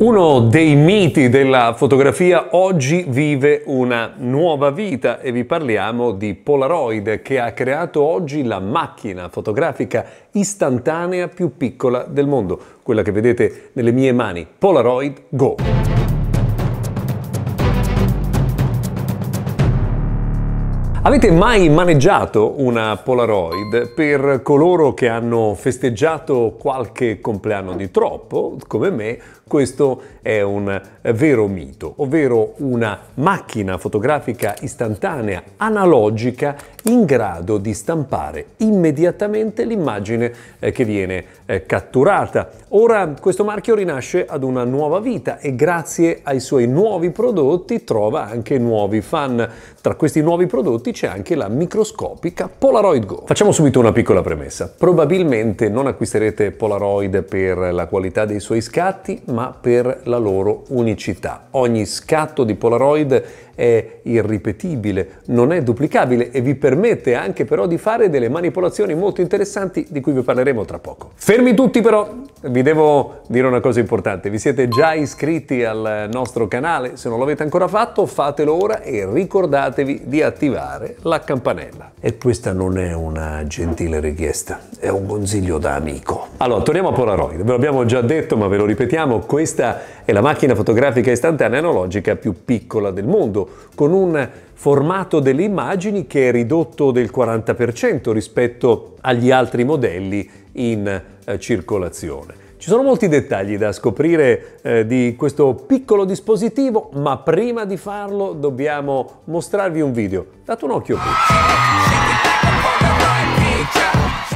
Uno dei miti della fotografia oggi vive una nuova vita e vi parliamo di Polaroid che ha creato oggi la macchina fotografica istantanea più piccola del mondo, quella che vedete nelle mie mani, Polaroid Go. Avete mai maneggiato una Polaroid per coloro che hanno festeggiato qualche compleanno di troppo, come me? Questo è un vero mito, ovvero una macchina fotografica istantanea analogica in grado di stampare immediatamente l'immagine eh, che viene eh, catturata. Ora questo marchio rinasce ad una nuova vita e grazie ai suoi nuovi prodotti trova anche nuovi fan. Tra questi nuovi prodotti c'è anche la microscopica Polaroid Go. Facciamo subito una piccola premessa. Probabilmente non acquisterete Polaroid per la qualità dei suoi scatti, ma ma per la loro unicità. Ogni scatto di Polaroid è irripetibile, non è duplicabile e vi permette anche però di fare delle manipolazioni molto interessanti di cui vi parleremo tra poco. Fermi tutti però, vi devo dire una cosa importante, vi siete già iscritti al nostro canale? Se non l'avete ancora fatto fatelo ora e ricordatevi di attivare la campanella. E questa non è una gentile richiesta, è un consiglio da amico. Allora, torniamo a Polaroid, ve l'abbiamo già detto ma ve lo ripetiamo, questa è la macchina fotografica istantanea analogica più piccola del mondo, con un formato delle immagini che è ridotto del 40% rispetto agli altri modelli in eh, circolazione. Ci sono molti dettagli da scoprire eh, di questo piccolo dispositivo, ma prima di farlo dobbiamo mostrarvi un video. Date un occhio qui.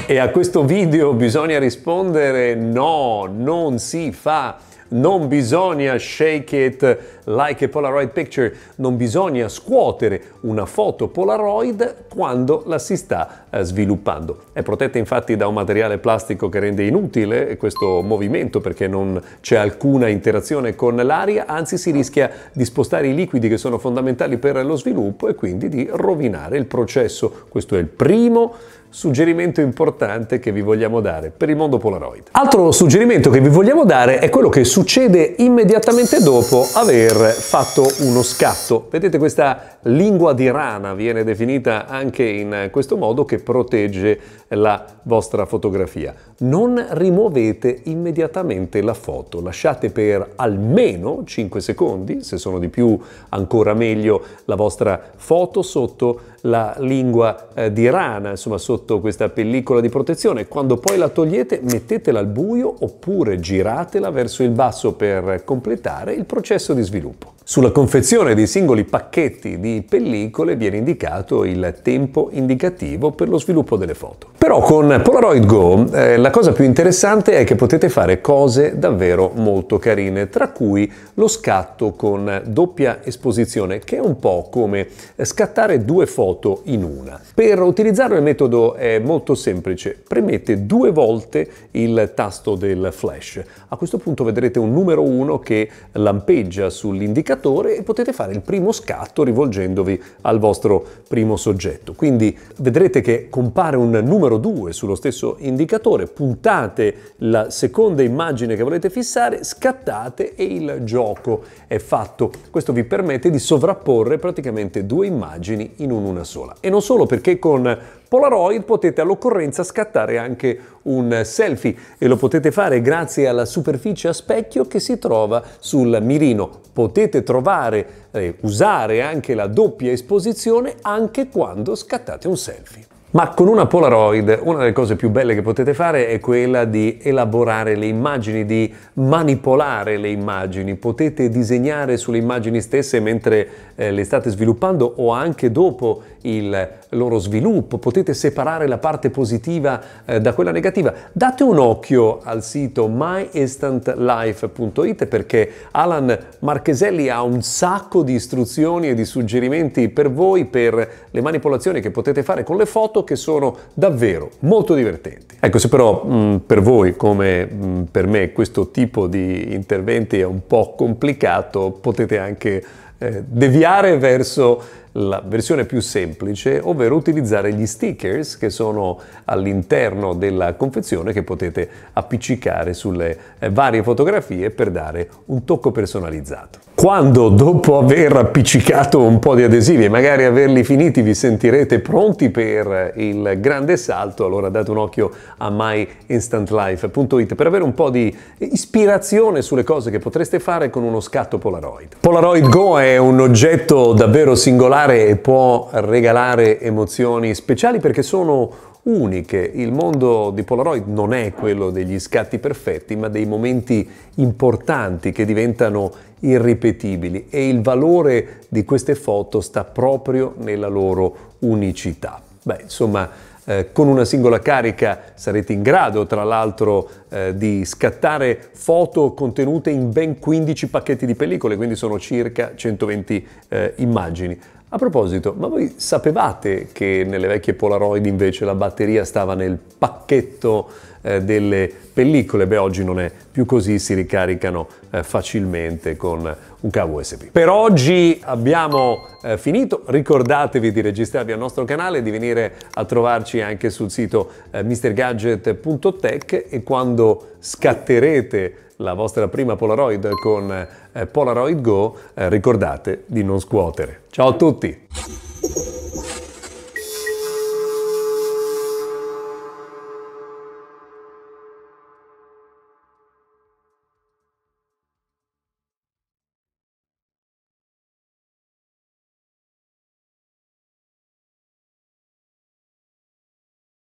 E a questo video bisogna rispondere no, non si fa non bisogna shake it like a Polaroid picture, non bisogna scuotere una foto Polaroid quando la si sta eh, sviluppando. È protetta infatti da un materiale plastico che rende inutile questo movimento perché non c'è alcuna interazione con l'aria, anzi si rischia di spostare i liquidi che sono fondamentali per lo sviluppo e quindi di rovinare il processo. Questo è il primo suggerimento importante che vi vogliamo dare per il mondo Polaroid. Altro suggerimento che vi vogliamo dare è quello che succede immediatamente dopo aver fatto uno scatto. Vedete questa lingua di rana viene definita anche in questo modo che protegge la vostra fotografia. Non rimuovete immediatamente la foto, lasciate per almeno 5 secondi, se sono di più ancora meglio, la vostra foto sotto la lingua eh, di rana, insomma sotto questa pellicola di protezione. Quando poi la togliete mettetela al buio oppure giratela verso il basso per completare il processo di sviluppo. grupo. Sulla confezione dei singoli pacchetti di pellicole viene indicato il tempo indicativo per lo sviluppo delle foto. Però con Polaroid Go eh, la cosa più interessante è che potete fare cose davvero molto carine, tra cui lo scatto con doppia esposizione, che è un po' come scattare due foto in una. Per utilizzarlo il metodo è molto semplice, premete due volte il tasto del flash. A questo punto vedrete un numero 1 che lampeggia sull'indicatore indicatore e potete fare il primo scatto rivolgendovi al vostro primo soggetto. Quindi vedrete che compare un numero 2 sullo stesso indicatore, puntate la seconda immagine che volete fissare, scattate e il gioco è fatto. Questo vi permette di sovrapporre praticamente due immagini in un'una sola. E non solo perché con Polaroid potete all'occorrenza scattare anche un selfie e lo potete fare grazie alla superficie a specchio che si trova sul mirino. Potete trovare eh, usare anche la doppia esposizione anche quando scattate un selfie. Ma con una Polaroid una delle cose più belle che potete fare è quella di elaborare le immagini, di manipolare le immagini. Potete disegnare sulle immagini stesse mentre eh, le state sviluppando o anche dopo il loro sviluppo, potete separare la parte positiva eh, da quella negativa. Date un occhio al sito myinstantlife.it perché Alan Marcheselli ha un sacco di istruzioni e di suggerimenti per voi per le manipolazioni che potete fare con le foto che sono davvero molto divertenti. Ecco, se però mh, mm, per voi come mh, mm, per me questo tipo di interventi è un po' complicato, potete anche eh, deviare verso la versione più semplice, ovvero utilizzare gli stickers che sono all'interno della confezione che potete appiccicare sulle eh, varie fotografie per dare un tocco personalizzato. Quando dopo aver appiccicato un po' di adesivi e magari averli finiti vi sentirete pronti per il grande salto, allora date un occhio a myinstantlife.it per avere un po' di ispirazione sulle cose che potreste fare con uno scatto Polaroid. Polaroid Go è un oggetto davvero singolare e può regalare emozioni speciali perché sono uniche. Il mondo di Polaroid non è quello degli scatti perfetti, ma dei momenti importanti che diventano irripetibili e il valore di queste foto sta proprio nella loro unicità. Beh, insomma, eh, con una singola carica sarete in grado, tra l'altro, eh, di scattare foto contenute in ben 15 pacchetti di pellicole, quindi sono circa 120 eh, immagini. A proposito, ma voi sapevate che nelle vecchie Polaroid invece la batteria stava nel pacchetto eh, delle pellicole? Beh, oggi non è più così, si ricaricano eh, facilmente con un cavo USB. Per oggi abbiamo eh, finito, ricordatevi di registrarvi al nostro canale, di venire a trovarci anche sul sito eh, mrgadget.tech e quando scatterete la vostra prima Polaroid con eh, Polaroid Go, eh, ricordate di non scuotere. Ciao a tutti!